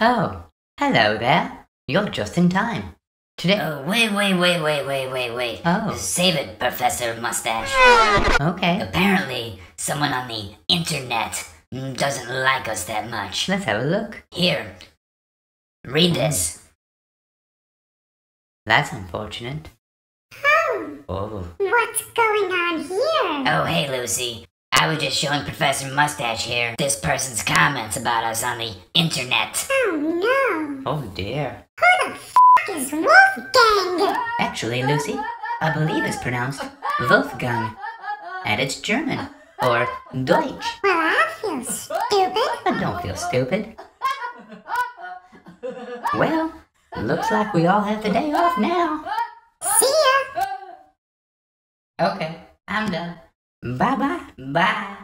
Oh, hello there. You're just in time. Today. Oh, wait, wait, wait, wait, wait, wait, wait. Oh. Save it, Professor Mustache. Okay, Apparently, someone on the internet mm, doesn't like us that much. let's have a look. Here, read this. That's unfortunate. Oh, Oh, what's going on here? Oh, hey, Lucy. I was just showing Professor Mustache here this person's comments about us on the internet. Oh no. oh dear. Who the f is Wolfgang? Actually, Lucy, I believe it's pronounced Wolfgang. And it's German. Or Deutsch. Well, I feel stupid. But don't feel stupid. Well, looks like we all have the day off now. See ya. Okay, I'm done. Bye bye. Bye.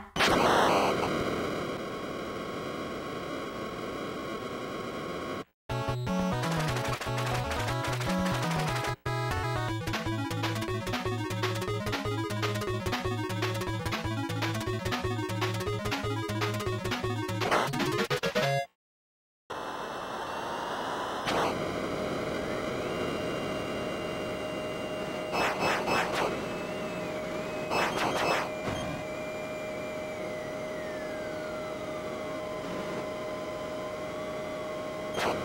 you you.